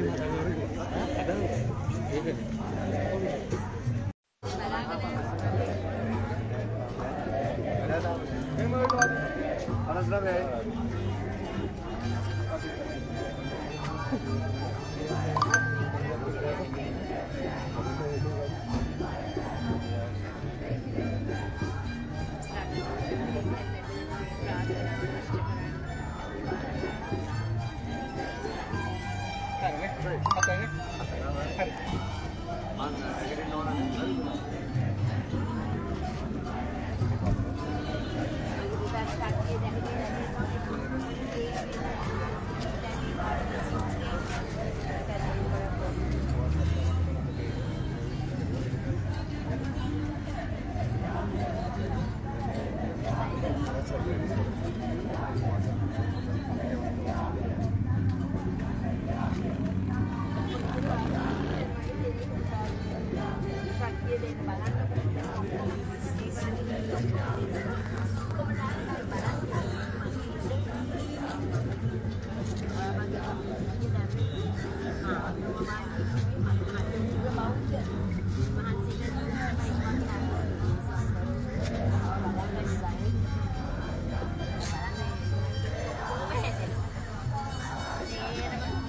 Ada. හරි. මම ඇගරින් ඕන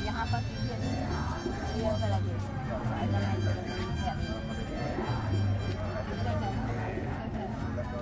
यहाँ पर टीवी है टीवी पर लगे है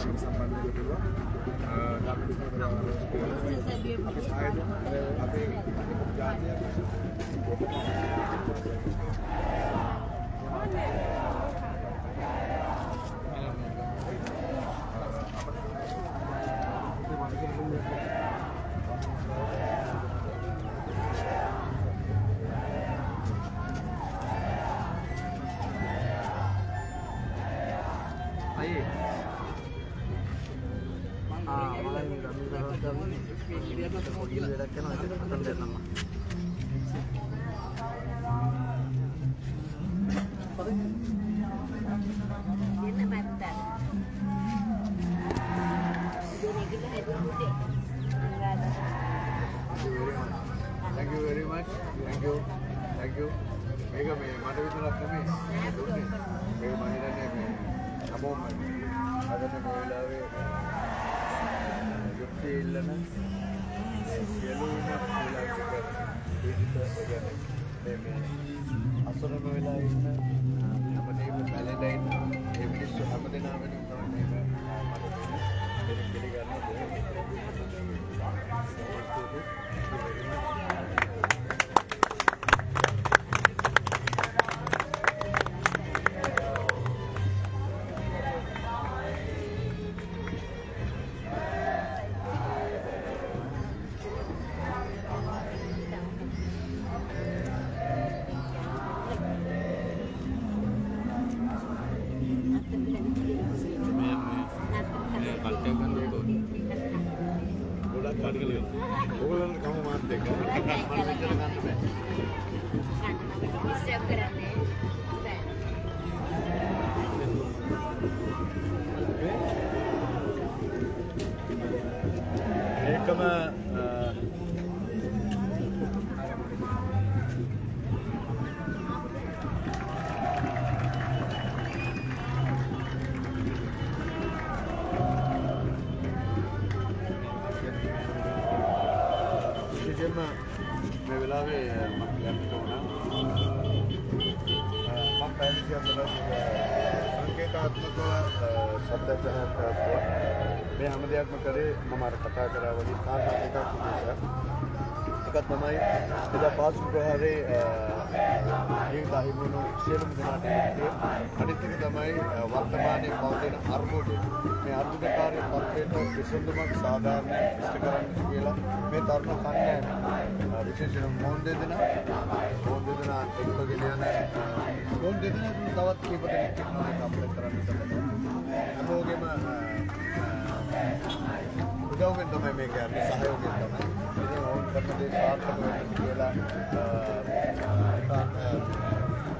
මේ සමග සම්බන්ධ වෙන්න පුළුවන්. අ, Thank you very much. Thank you. Thank you. Mega me, mata bito lang kami. Mega mahila යුක්තිය ඉල්ලන මේ සියලුම ශ්‍රී ලාංකික පීඩිත කියන්නේ මේ අසරණ වෙලා ඉන්න හැමදේම බැලලා ඉන්න ඒ මිනිස්සු හැමදෙනා වෙනුවෙන් තමයි මේක මට පිළිගන්න ගොඩක් අඩකල ඕගලන්ට කම මාත් එක්ක මට මෙච්චර ගන්න බෑ ඒකම අ, විශේෂයෙන්ම මේ වෙලාවේ මම කියන්න ඕන මම පැහැදිලි කරන්න සංකේතාත්මකව සද්දග්‍රහණයක් කරලා මේ හැම දෙයක්ම කරේ මම අර කතා කරා වගේ කාරණා එකක් නිසා එකක් තමයි එදා පාසු ප්‍රහාරේ ජීවිත අහිමුණු සියලුම දෙනාට හිටියේ. අනිත් එක තමයි අ, වර්තමානයේ පවතින අර්බුදය. මේ අර්බුදකාරී තත්ත්වයට විසඳුමක් සාධාරණ ඉෂ්ට කරන්න කියලා මේ තරුණ කණ්ඩායම අ, විශේෂයෙන්ම මොන් දෙදෙනා මොන් දෙදෙනා එක්කගෙන යන මොන් දෙදෙනා තවත් කීප දෙනෙක් ඉන්නවා ඒක අපිට කරන්න තමයි. හැමෝගෙම අ, උදව්වෙන් තමයි මේක යන්නේ සහයෝගයෙන් තමයි. ඉතින් ඔවුන් කරන දේ සාර්ථක වෙන්න කියලා අ, අ,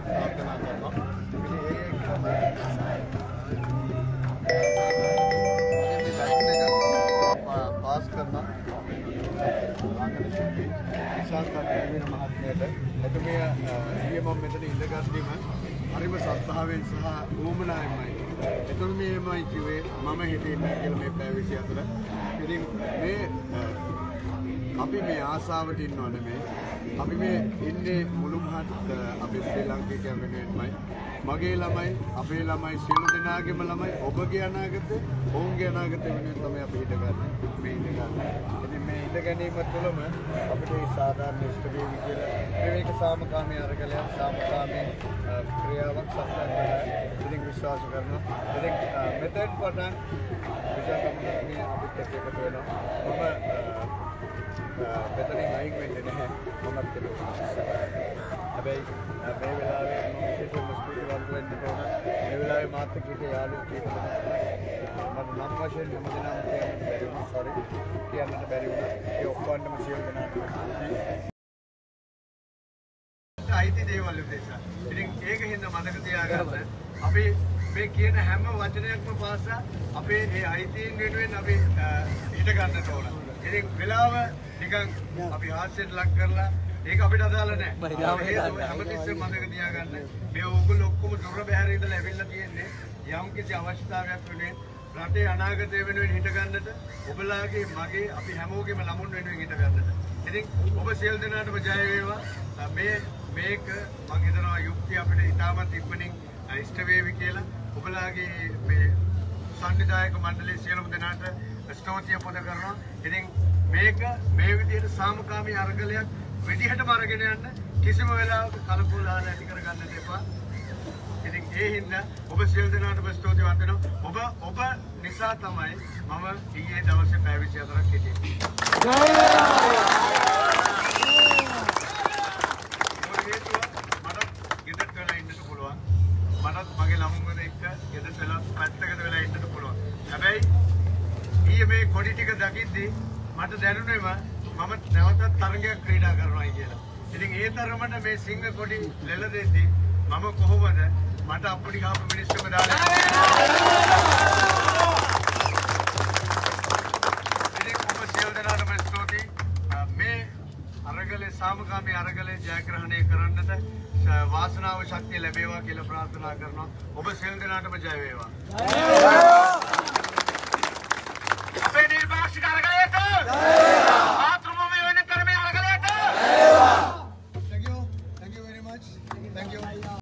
ප්‍රාර්ථනා කරනවා. ඉතින් ඒකම පාස් කරනවා. ලාංකන ශිල්පී විශාල් කටයුතු මහත්මයාට එතුමිය ඊයේ මම මෙතන ඉඳගත්දීම හරිම සත්භාවයෙන් සහ ඌමනාවෙන්මයි. එතන මේමයි කිව්වේ මම හිතේ ඉන්න කියලා මේ පැය 24. ඉතින් මේ අ, අපි මේ ආසාවට ඉන්නව නෙමෙයි. අපි මේ ඉන්නේ මුළු මහත් අපේ ශ්‍රී ලාංකිකයන් වෙනුවෙන්මයි. මගේ ළමයි, අපේ ළමයි, සියලු දෙනාගේම ළමයි, ඔබගේ අනාගතේ, ඔවුන්ගේ අනාගතේ වෙනුවෙන් තමයි අපි හිටගන්නේ. මේ ඉඳගන්නේ. ඉතින් මේ ඉඳ ගැනීම තුළම අපිට මේ සාධාරණ ඉෂ්ට වේවි කියලා මේ මේක සාමකාමී අරගලයක්, සාමකාමී අ, ක්‍රියාවක් සත්‍යයක් ඉතින් විශ්වාස කරනවා. ඉතින් අ, මෙතෙන් පටන් විශාකම්මගේ අපිත් එක්ක එකතු වෙනවා. මම අ, මෙතනින් අයින් වෙන්නේ නැහැ. මමත් ඒක හැබැයි අ, මේ වෙලාවේ මම විශේෂයෙන්ම ස්තුතිවන්ත වෙන්න ඕන. මේ වෙලාවේ මාත් එක්ක ඉන්න යාළුවෝ කීප දෙනෙක් මට නම් වශයෙන් හැමදෙනාම කියන්නට බැරි වුණා. සෝරි කියන්නට බැරි වුණා. ඒ ඔක්කොන්ටම සියලු දෙනාටම ස්තුතියි අයිති දේවල් උදෙසා. ඉතින් ඒක හින්දා මතක තියාගන්න අපි මේ කියන හැම වචනයක්ම පාසා අපේ මේ අයිතීන් වෙනුවෙන් අපි අ, හිට ගන්නට ඕන. ඉතින් වෙලාව නිකන් අපි හාස්‍යයට ලක් කරලා ඒක අපිට අදාළ නැහැ. හැමතිස්සෙම මතක තියාගන්න. මේ ඕගොල්ලෝ ඔක්කොම දුර බැහැර ඉඳලා ඇවිල්ලා තියෙන්නේ යම් කිසි අවස්ථාවක් වෙනුවෙන් රටේ අනාගතය වෙනුවෙන් හිට ගන්නට ඔබලාගේ මගේ අපි හැමෝගෙම ළමුන් වෙනුවෙන් හිට ගන්නට. ඉතින් ඔබ සියලු දෙනාටම ජය වේවා. මේ මේක මම හිතනවා යුක්තිය අපිට ඉතාමත් ඉක්මනින් ඉෂ්ට වේවි කියලා ඔබලාගේ මේ සංවිධායක මණ්ඩලයේ සියලුම දෙනාට ස්තෝත්‍රිය පොද කරනවා. ඉතින් මේක මේ විදිහට සාමකාමී අරගලයක් විදිහටම අරගෙන යන්න කිසිම වෙලාවක කලකෝලහල ඇති කරගන්නට එපා. ඉතින් ඒ හින්දා ඔබ සියලු දෙනාටම ස්තෝත්‍රියවත් වෙනවා. ඔබ ඔබ නිසා තමයි මම ඊයේ දවසේ පැය 24ක් හිටියේ. මොකද හේතුව මටත් ගෙදරට වෙලා ඉන්නත් පුළුවන්. මටත් මගේ ළමුන්වල එක්ක ගෙදරට වෙලා පැත්තකට වෙලා ඉන්නත් පුළුවන්. හැබැයි ඊයේ මේ කොඩි ටික දකිද්දි මට දැනුනේම මම නැවතත් තරගයක් ක්‍රීඩා කරනවා කියලා. ඉතින් ඒ තරමට මේ සිංහ කොඩි ලෙල දෙද්දී මම කොහොමද මට අප්පුඩි ගහපු මිනිස්සුම දාලා ඉතින් ඔබ සියලු දෙනාටම ස්තුතියි. මේ අරගලේ සාමකාමී අරගලේ ජයග්‍රහණය කරන්නට වාසනාව ශක්තිය ලැබේවා කියලා ප්‍රාර්ථනා කරනවා. ඔබ සියලු දෙනාටම ජය වේවා. අපේ නිර්වාසික අරගලේ